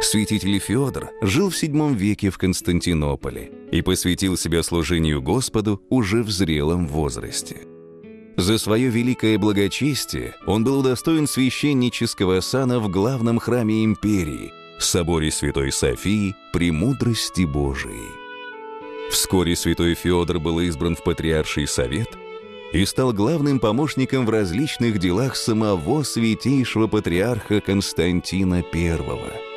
Святитель Феодор жил в VII веке в Константинополе и посвятил себя служению Господу уже в зрелом возрасте. За свое великое благочестие он был удостоен священнического сана в главном храме империи, соборе Святой Софии Премудрости Божией. Вскоре святой Феодор был избран в Патриарший совет и стал главным помощником в различных делах самого святейшего патриарха Константина I.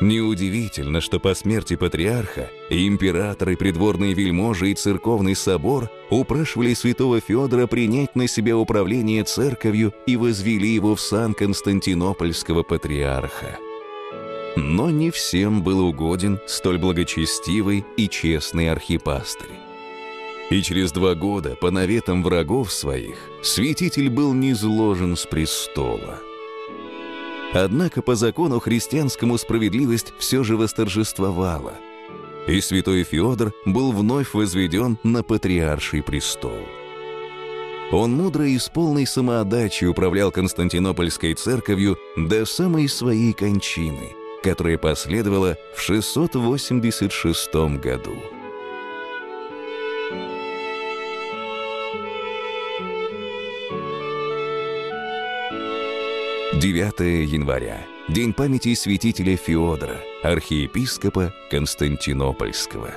Неудивительно, что по смерти патриарха императоры, придворные вельможи и церковный собор упрашивали святого Федора принять на себя управление церковью и возвели его в сан Константинопольского патриарха. Но не всем был угоден столь благочестивый и честный архипастырь. И через два года, по наветам врагов своих, святитель был низложен с престола – Однако по закону христианскому справедливость все же восторжествовала, и святой Феодор был вновь возведен на патриарший престол. Он мудро и с полной самоотдачей управлял Константинопольской церковью до самой своей кончины, которая последовала в 686 году. 9 января. День памяти святителя Феодора, архиепископа Константинопольского.